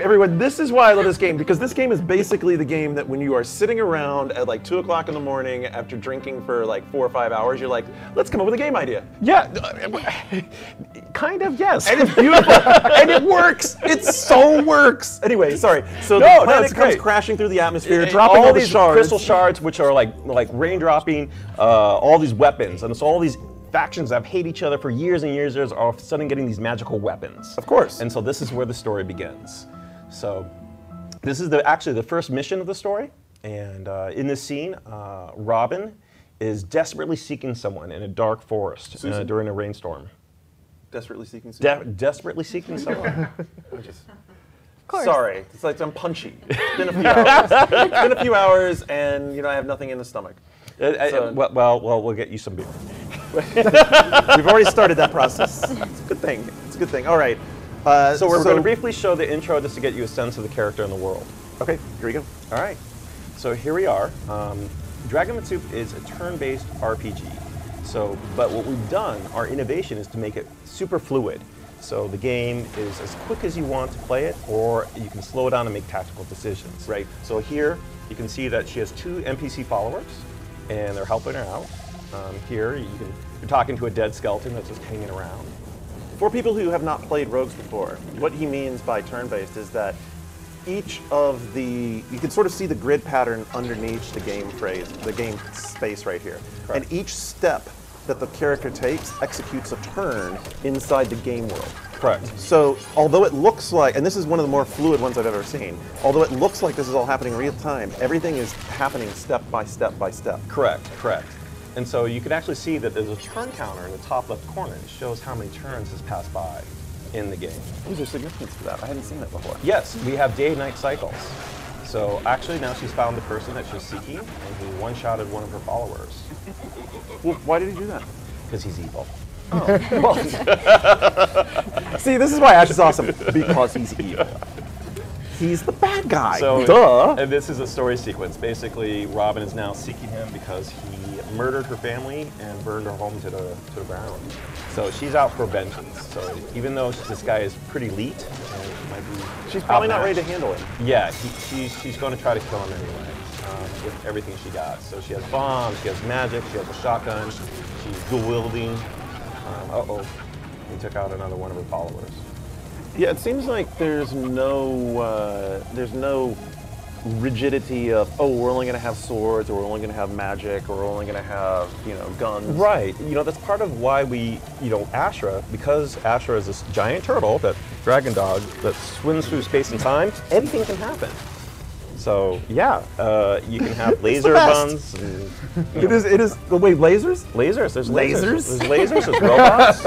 Everyone, this is why I love this game because this game is basically the game that when you are sitting around at like two o'clock in the morning after drinking for like four or five hours, you're like, let's come up with a game idea. Yeah, kind of, yes. And it's beautiful, and it works. It so works. Anyway, sorry. So No, the planet it's comes crashing through the atmosphere, And dropping all, all the these shards. crystal shards, which are like like raindropping uh, all these weapons, and so all these factions that have hate each other for years and years, years are all of a sudden getting these magical weapons. Of course. And so this is where the story begins. So this is the actually the first mission of the story, and uh, in this scene, uh, Robin is desperately seeking someone in a dark forest uh, during a rainstorm. Desperately seeking. De- desperately seeking someone. course. Sorry, it's like I'm punchy. It's been a few hours. it's been a few hours, and you know I have nothing in the stomach. Uh, uh, So- well, well, well, we'll get you some beer. We've already started that process. It's a good thing. It's a good thing. All right. Uh, So we're going to briefly show the intro just to get you a sense of the character and the world. Okay, here we go. All right. So here we are. Um, Dragon Soup is a turn-based RPG. So, but what we've done, our innovation, is to make it super fluid. So the game is as quick as you want to play it, or you can slow it down and make tactical decisions. Right. So here you can see that she has two NPC followers, and they're helping her out. Um, here you can you're talking to a dead skeleton that's just hanging around. For people who have not played Rogues before, what he means by turn-based is that each of the you can sort of see the grid pattern underneath the game phrase, the game space right here, Correct. and each step that the character takes executes a turn inside the game world. Correct. So, although it looks like, and this is one of the more fluid ones I've ever seen, although it looks like this is all happening real time, everything is happening step by step by step. Correct, correct. And so you can actually see that there's a turn counter in the top left corner. It shows how many turns has passed by in the game. Is there significance to that? I hadn't seen that before. Yes, we have day and night cycles. So actually now she's found the person that she's seeking, and he one-shotted one of her followers Well, why did he do that? because he's evil. Oh. See, this is why Ash is awesome because he's evil. He's the bad guy. So, duh. And this is a story sequence. Basically, Robin is now seeking him because he murdered her family and burned her home to the to the ground. So she's out for vengeance. So even though this guy is pretty elite, and might be She's probably not ready to handle it. Yeah, he, she's she's going to try to kill him anyway um, with everything she got. So she has bombs, she has magic, she has a shotgun, she's dual wielding. Um, uh oh, he took out another one of her followers. Yeah, it seems like there's no uh, there's no rigidity of oh we're only going to have swords or we're only going to have magic or we're only going to have you know guns. Right. You know, that's part of why we, you know, Ashra, because Ashra is this giant turtle, that dragon dog that swims through space and time, anything can happen. So, yeah, uh, you can have laser best. guns and It is. It is. oh, Wait, lasers? lasers. There's Lasers? lasers. There's lasers. There's robots.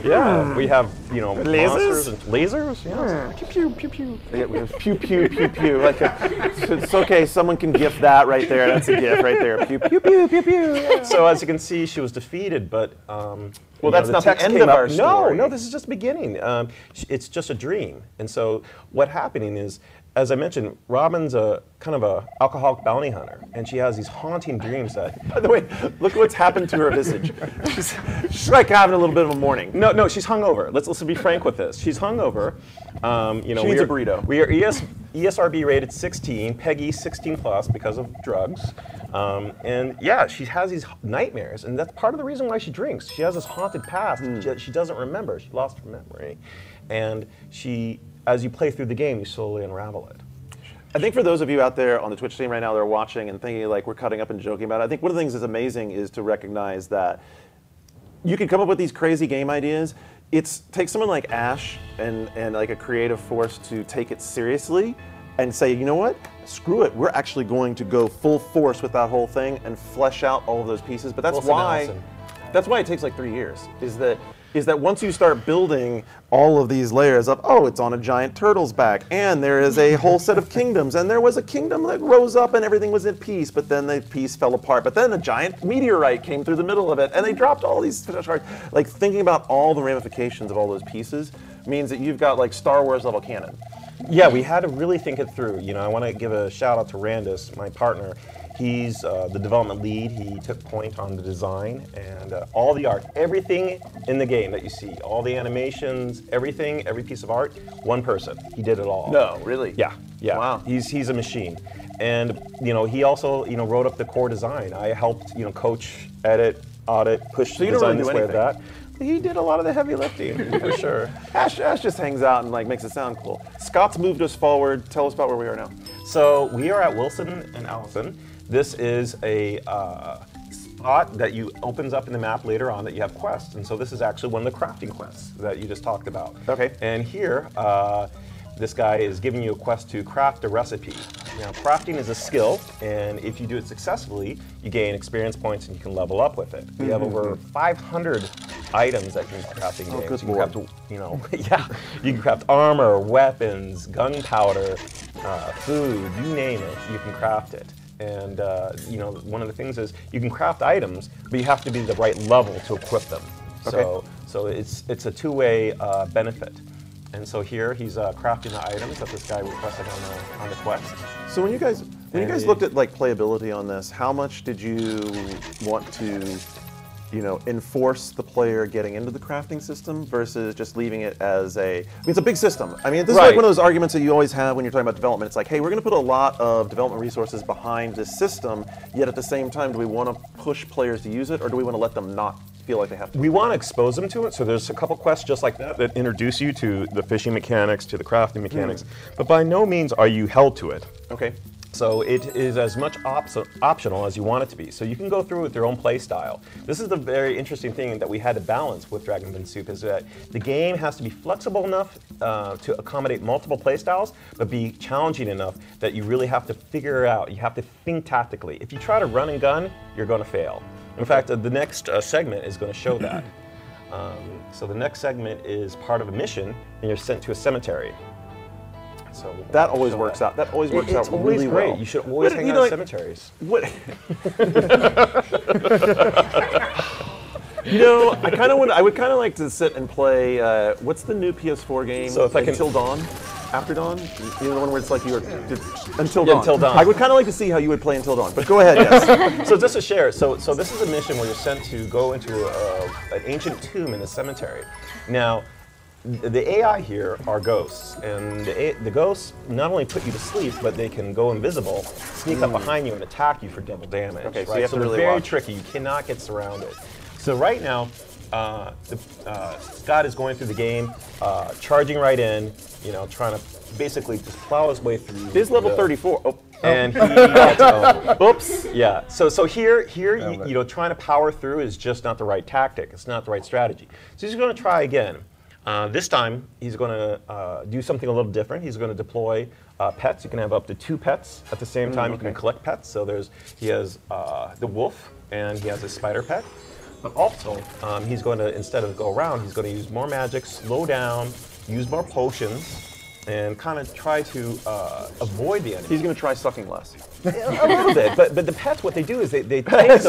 yeah, we have, you know, Lasers? monsters and lasers. Yeah. Pew pew pew pew. Yeah, we have pew pew pew pew. Like a, it's okay. Someone can gift that right there. That's a gift right there. Pew pew pew pew pew. Yeah. So as you can see, she was defeated, but um, Well, you that's the not the end of up- our No, story. no, no, this is just the beginning. Um, it's just a dream, and so what happening is, as I mentioned, Robin's a kind of a alcoholic bounty hunter, and she has these haunting dreams that. By the way, look what's happened to her visage. She's, she's like having a little bit of a morning. No, no, she's hungover. Let's let's be frank with this. She's hungover. Um, you know, She we needs a are- burrito. We are ES, ESRB rated 16, PEGI 16 plus because of drugs. Um, and yeah, she has these nightmares, and that's part of the reason why she drinks. She has this haunted past. Hmm. She, she doesn't remember. She lost her memory, and she, as you play through the game, you slowly unravel it. I think for those of you out there on the Twitch stream right now that are watching and thinking like we're cutting up and joking about it, I think one of the things that's amazing is to recognize that you can come up with these crazy game ideas. It's take someone like Ash and and like a creative force to take it seriously and say, you know what? Screw it. We're actually going to go full force with that whole thing and flesh out all of those pieces. But that's Wilson why Nelson. that's why it takes like three years. Is that is that once you start building all of these layers of oh, it's on a giant turtle's back, and there is a whole set of kingdoms, and there was a kingdom that rose up and everything was at peace, but then the peace fell apart. But then a giant meteorite came through the middle of it, and they dropped all these. Like thinking about all the ramifications of all those pieces means that you've got like Star Wars level canon. Yeah, we had to really think it through. You know, I want to give a shout out to Randus, my partner. He's uh, the development lead. He took point on the design and uh, all the art, everything in the game that you see, all the animations, everything, every piece of art, one person. He did it all. No, really? Yeah, yeah. Wow. He's he's a machine, and you know he also you know wrote up the core design. I helped you know coach, edit, audit, push you the don't design really this way or that. He did a lot of the heavy lifting for sure. Ash, Ash just hangs out and like makes it sound cool. Scott's moved us forward. Tell us about where we are now. So we are at Wilson and Allison. This is a uh, spot that you opens up in the map later on that you have quests, and so this is actually one of the crafting quests that you just talked about. Okay. And here, uh, this guy is giving you a quest to craft a recipe. Now, crafting is a skill, and if you do it successfully, you gain experience points and you can level up with it. We have over 500 items that you can craft in games. good you can craft you know, yeah, you can craft armor, weapons, gunpowder, uh, food, you name it, you can craft it. And uh, you know, one of the things is you can craft items, but you have to be the right level to equip them. So, Okay. so it's it's a two-way uh, benefit. And so here he's uh, crafting the items that this guy requested on the on the quest. So when you guys when you guys And- looked at like playability on this, how much did you want to, you know, enforce the player getting into the crafting system versus just leaving it as a? I mean, it's a big system. I mean, this is like one of those arguments that you always have when you're talking about development. It's like, hey, we're going to put a lot of development resources behind this system, yet at the same time, do we want to push players to use it, or do we want to let them not feel like they have to? We want to expose them to it, so there's a couple quests just like that that introduce you to the fishing mechanics, to the crafting mechanics, but by no means are you held to it. Okay. So it is as much ops- optional as you want it to be. So you can go through with your own play style. This is the very interesting thing that we had to balance with Dragon Fin Soup is that the game has to be flexible enough uh, to accommodate multiple play styles, but be challenging enough that you really have to figure it out. You have to think tactically. If you try to run and gun, you're going to fail. In fact, uh, the next uh, segment is going to show that. Um, so the next segment is part of a mission, and you're sent to a cemetery. So That always works that. out. That always It- works it's out always really great. well. You should always But, hang you out know, in like, cemeteries. What? you know, I kind of would. I would kind of like to sit and play. Uh, what's the new PS4 game? So if I can- Until Dawn, After Dawn. You know the one where it's like you're Until Dawn. Until Dawn. I would kind of like to see how you would play Until Dawn. But go ahead. Yes. so just to share, so so this is a mission where you're sent to go into a, an ancient tomb in a cemetery. Now, the AI here are ghosts, and the, A- the ghosts not only put you to sleep, but they can go invisible, sneak up behind you, and attack you for double damage. Hmm. Okay, so right? you have to they're really very watch. tricky. You cannot get surrounded. So right now. Uh, the, uh, Scott is going through the game, uh, charging right in, you know, trying to basically just plow his way through. It is level the- 34. Oh. and he oh, Oops. yeah. So so here here you, you know trying to power through is just not the right tactic. It's not the right strategy. So he's going to try again. Uh, this time he's going to uh, do something a little different. He's going to deploy uh, pets. You can have up to two pets at the same time. You can collect pets. So there's he has uh, the wolf and he has a spider pet. But also, um, he's going to, instead of go around, he's going to use more magic, slow down, use more potions, and kind of try to uh, avoid the enemy. He's going to try sucking less. A little bit, but but the pets, what they do is they they take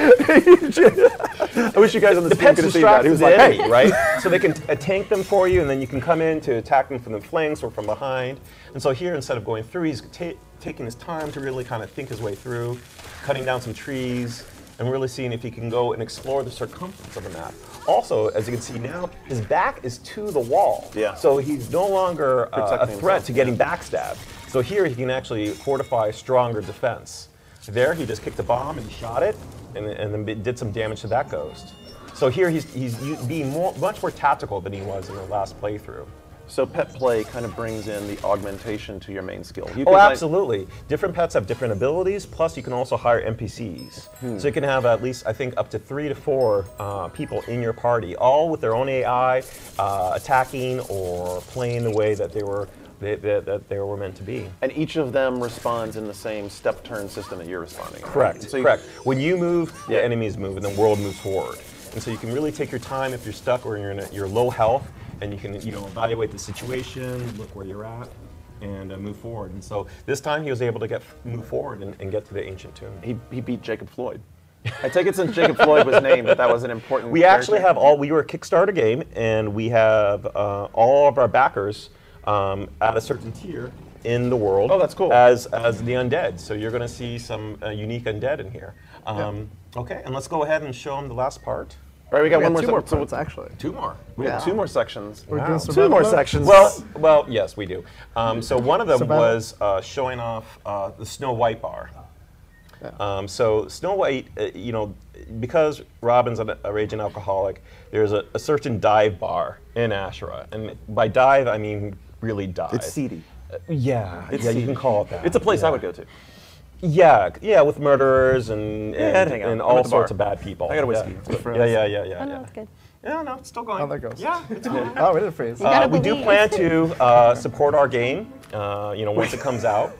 I wish you guys on the, the screen could have seen that. He was like, hey. right? So they can uh, tank them for you, and then you can come in to attack them from the flanks or from behind. And so here, instead of going through, he's taking his time to really kind of think his way through, cutting down some trees, and really seeing if he can go and explore the circumference of the map. Also, as you can see now, his back is to the wall. Yeah. So he's no longer uh, a threat to getting backstabbed. So here he can actually fortify a stronger defense. There, he just kicked a bomb and shot it, and, and then did some damage to that ghost. So here he's, he's being more, much more tactical than he was in the last playthrough. So pet play kind of brings in the augmentation to your main skill. You Oh, absolutely. Different pets have different abilities, plus you can also hire NPCs. So you can have at least, I think, up to three to four uh, people in your party, all with their own AI, uh, attacking or playing the way that they were, they, that that they were meant to be. And each of them responds in the same step turn system that you're responding. right? Correct. You- correct. When you move, Yeah. the enemies move, and the world moves forward. And so you can really take your time if you're stuck or you're in a, you're low health, and you can you know evaluate the situation, look where you're at, and uh, move forward. And so this time he was able to get move forward and, and get to the ancient tomb. He, he beat Jacob Floyd. I take it since Jacob Floyd was named that that was an important. We actually character. have all. We were a Kickstarter game, and we have uh, all of our backers um, at a certain tier in the world. Oh, that's cool. As as the undead, so you're going to see some uh, unique undead in here. Um, Okay, and let's go ahead and show them the last part. All right, we got We one more. two more se- so parts, actually. Two more. We have two more sections. We're Wow. doing Two more mode? sections. Well, well, yes, we do. Um, so one of them Survival. was uh, showing off uh, the Snow White bar. Um, so Snow White, uh, you know, because Robin's a, a raging alcoholic, there's a, a certain dive bar in Ashura, and by dive I mean really dive. it's seedy. Uh, yeah, It's yeah, you can call it that. It's a place I would go to. Yeah, yeah, with murderers and Yeah, and, hang out. and all sorts bar. of bad people. I got a whiskey. Yeah, It's good for yeah, yeah, yeah, yeah. Oh, no, it's good. Yeah, no, it's still going. Oh, there goes. Yeah, it's going. Oh, we did freeze. You Uh, we do plan to uh, support our game. Uh, you know, once it comes out.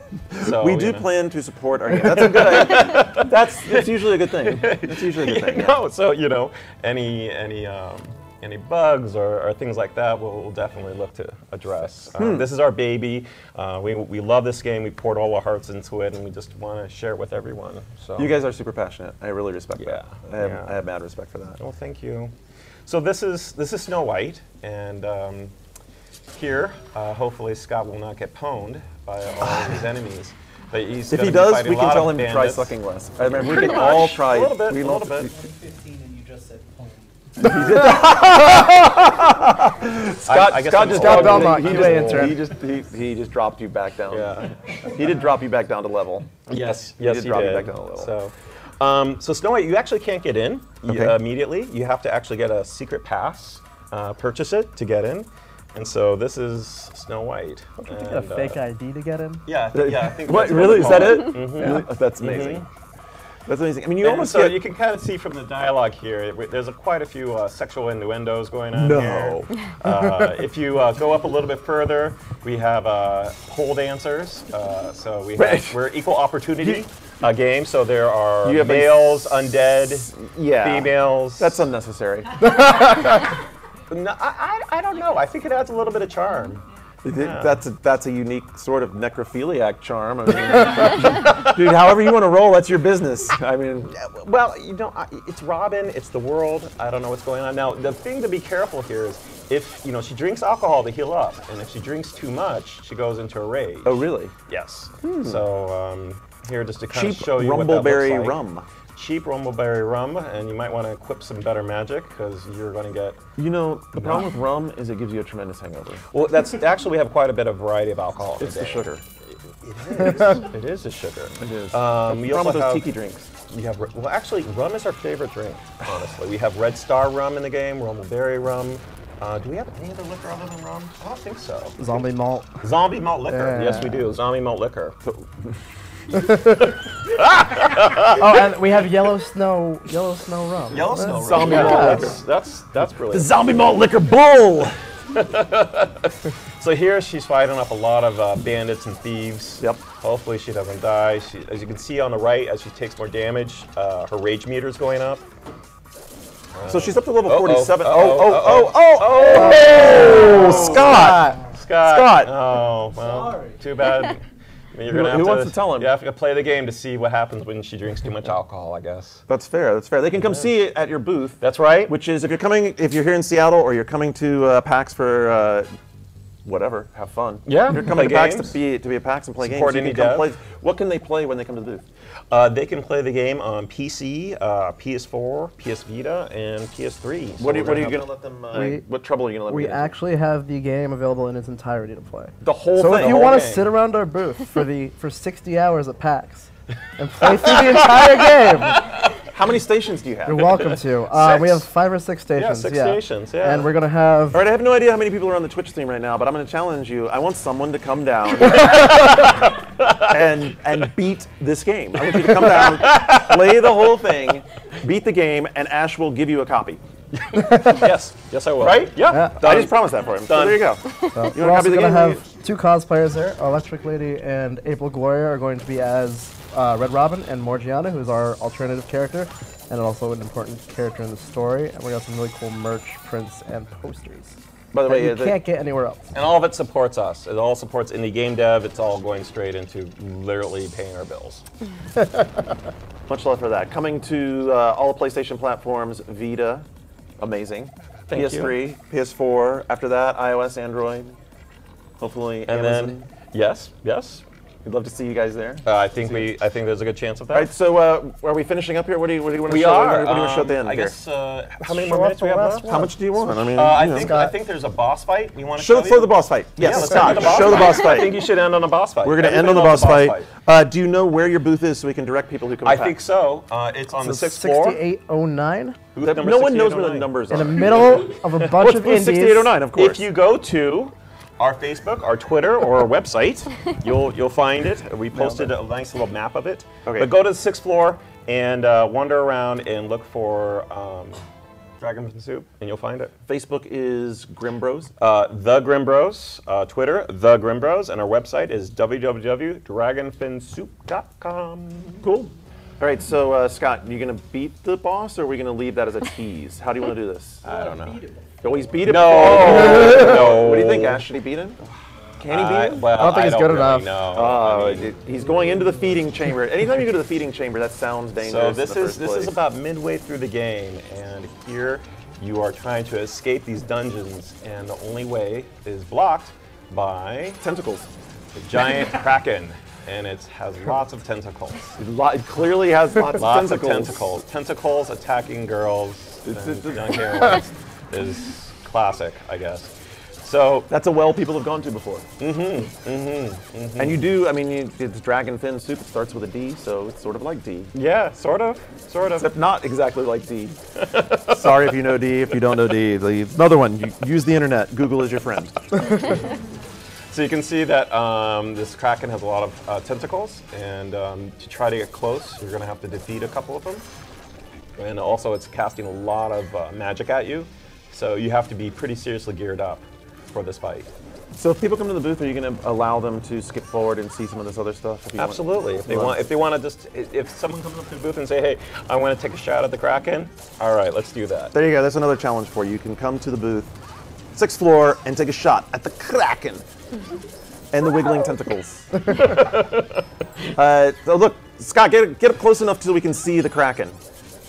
So we you do know. plan to support our game. That's a good idea. That's, that's usually a good thing. That's usually a good thing. yeah. no, so you know, any any um, any bugs or, or things like that, we'll, we'll definitely look to address. Hmm. Uh, This is our baby. Uh, we, we love this game. We poured all our hearts into it, and we just want to share it with everyone. So You guys are super passionate. I really respect Yeah, that. I have, yeah. I have mad respect for that. Well, thank you. So this is this is Snow White, and um, here, uh, hopefully, Scott will not get pwned by all of his enemies. But he's If he does, we can tell of him to try bandits. sucking less. I mean, we Pretty can all try. A little bit, we a little bit. 15 and you just said point. Scott, I guess Scott just Belmont, he, just, he just he, he just dropped you back down. Yeah. He did drop you back down to level. Yes, He yes, did he drop you did. back down a little. So, um, so Snow White, you actually can't get in Okay. uh, immediately. You have to actually get a secret pass, uh, purchase it to get in. And so this is Snow White. Don't you get a And, uh, fake ID to get in? Yeah, I think, yeah. I think What really is that call it? Mhm. Really? That's amazing. That's amazing. I mean, you And almost so you can kind of see from the dialogue here, it- there's a, quite a few uh, sexual innuendos going on No. here. Uh, if you uh, go up a little bit further, we have uh, pole dancers. Uh, so we Right. have, we're equal opportunity uh, game. So there are males, undead, yeah. females. That's unnecessary. No, I, I, I don't know. I think it adds a little bit of charm. It- That's a, that's a unique sort of necrophiliac charm. I mean, dude, however you want to roll, that's your business. I mean, Well, you know, it's Robin. It's the world. I don't know what's going on now. The thing to be careful here is if you know she drinks alcohol to heal up, and if she drinks too much, she goes into a rage. oh really? Yes. So um, here just to kind Cheap of show you what that looks rumbleberry like. rum. Cheap rumbleberry rum, and you might want to equip some better magic because you're going to get. You know, the problem with rum is it gives you a tremendous hangover. Well, that's actually we have quite a bit of variety of alcohol. It's the today. sugar. It is. it is the sugar. It is. Um, the you problem also with those have- tiki drinks. We have well, actually, rum is our favorite drink. Honestly, we have Red Star rum in the game, Rumbleberry rum. Uh, do we have any other liquor other than rum? I don't think so. Zombie malt. Zombie malt liquor. Yes, we do. Zombie malt liquor. Oh, and we have yellow snow, yellow snow rum. Yellow snow rum. Zombie Yeah, malt That's that's that's brilliant. Zombie malt liquor bull. So here she's fighting up a lot of uh, bandits and thieves. Yep. Hopefully she doesn't die. She, as you can see on the right, as she takes more damage, uh, her rage meter is going up. So she's up to level Uh-oh, 47. uh-oh, Oh, oh, uh-oh. oh, oh, oh, Scott. Scott. Scott. Oh, well, Sorry. too bad. I mean, you're Who- gonna who to, wants to tell him? You have to play the game to see what happens when she drinks too much alcohol, I guess. That's fair. That's fair. They can come see it at your booth. That's right. Which is if you're coming, if you're here in Seattle or you're coming to uh, PAX for uh, whatever, have fun. Yeah, you're coming to PAX to be to be a PAX and play Support games. You indie can come play. What can they play when they come to the booth? Uh, they can play the game on PC, uh, PS4, PS Vita, and PS3. So What are, you- what are you going to let them? Uh, We- what trouble are you going to let We them get into? actually have the game available in its entirety to play. the whole So thing. if you want to sit around our booth for the for 60 hours at PAX and play through the entire game, How many stations do you have? you're welcome to. Uh, we have five or six stations. Yeah, six stations, yeah. And we're gonna have. All right, I have no idea how many people are on the Twitch stream right now, but I'm going to challenge you. I want someone to come down and and beat this game. I want you to come down, play the whole thing, beat the game, and Ash will give you a copy. yes, yes, I will. Right? Yeah. Yeah. I just promised that for him. So there you go. Uh, You we're want to also copy the gonna game? have two cosplayers there. Electric Lady and April Gloria are going to be as uh, Red Robin, and Morgiana, who's our alternative character, and also an important character in the story. And we got some really cool merch, prints, and posters. By the way, you can't get anywhere else. And all of it supports us. It all supports indie game dev. It's all going straight into literally paying our bills. Much love for that. Coming to uh, all the PlayStation platforms, Vita, amazing. Thank PS3, PS4. After that, iOS, Android. Hopefully, And Amazon. then, yes, yes. We'd love to see you guys there. Uh, I think we. I think there's a good chance of that. All right, so uh, are we finishing up here? What do you, what do you want to we show? are. What do you want to show at the um, end I here? guess. Uh, how many more off minutes we have left? How much do you want? I mean, Uh, I you think. Scott. I think there's a boss fight. We want to Show show for you? the boss fight. Yes, Yeah, Scott. end the boss show the fight. I think you should end on a boss fight. We're going to end on Everybody the boss loves fight. Uh, do you know where your booth is so we can direct people who come? I to think so. Uh, it's on the sixth floor. 6809 Booth That- number no one knows where the 6809. numbers in the middle of a bunch What's of booth indies. 6809? Of course. If you go to our Facebook, our Twitter, or our website, you'll you'll find it. We posted a nice little map of it. Okay. But go to the sixth floor and uh, wander around and look for um, Dragon Soup, and you'll find it. Facebook is GrimmBros. Uh, the GrimmBros, uh, Twitter, The Grimm Bros. and our website is www.dragonfinsoup.com. Cool. All right, so uh, Scott, you going to beat the boss, or are we going to leave that as a tease? How do you want to do this? I don't know. Oh, he's beat him. No, no. What do you think, Ash? Should he beat him? Can he beat I, him? well, I don't think he's good really enough. know. Oh, I mean, he's going into the feeding chamber. Anytime you go to the feeding chamber, that sounds dangerous. So in this the is first this is about midway through the game, and here you are trying to escape these dungeons, and the only way is blocked by tentacles. the giant kraken, and it has lots of tentacles. It, lo- it clearly has lots, Lots of of tentacles. tentacles. Tentacles attacking girls It's- and it's- young heroines is classic, I guess. So That's a well people have gone to before. Mm-hmm. Mm-hmm. And you do. I mean, you, it's dragon fin soup. It starts with a D, so it's sort of like D, yeah, sort of, sort of. except not exactly like D. Sorry if you know D. If you don't know D, the another one. You use the internet. Google is your friend. So you can see that um, this kraken has a lot of uh, tentacles, and um, to try to get close, you're going to have to defeat a couple of them. And also, it's casting a lot of uh, magic at you, so you have to be pretty seriously geared up for this fight. So if people come to the booth, are you going to allow them to skip forward and see some of this other stuff? If you want- Absolutely. If they want, if they want to just, if someone comes up to the booth and say, "Hey, I want to take a shot at the kraken," all right, let's do that. There you go. That's another challenge for you. You can come to the booth, sixth floor, and take a shot at the Kraken and the wiggling tentacles. uh, so look, Scott, get get up close enough so we can see the Kraken.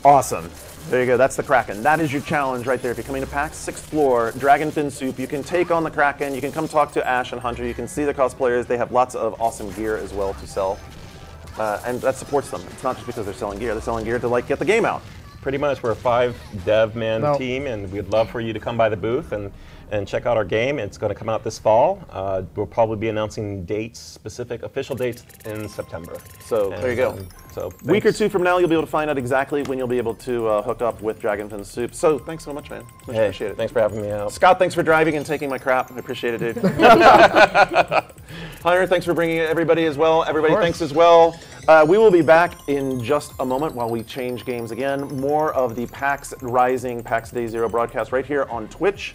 Awesome. There you go. That's the Kraken. That is your challenge right there. If you're coming to PAX, sixth floor, Dragon Fin Soup, you can take on the Kraken. You can come talk to Ash and Hunter. You can see the cosplayers. They have lots of awesome gear as well to sell. Uh, and that supports them. It's not just because they're selling gear. They're selling gear to like get the game out. Pretty much, we're a five dev man No. team, and we'd love for you to come by the booth and, and check out our game. It's going to come out this fall. Uh, we'll probably be announcing dates, specific official dates in September. So there you go. And, um, so week or two from now, you'll be able to find out exactly when you'll be able to uh, hook up with Dragonfin Soup. So thanks so much, man. Much Hey, appreciate it. thanks for having me out. Scott, thanks for driving and taking my crap. I appreciate it, dude. Hunter, thanks for bringing everybody as well. Everybody, thanks as well. Uh, we will be back in just a moment while we change games again. More of the PAX Rising, PAX Day Zero broadcast right here on Twitch.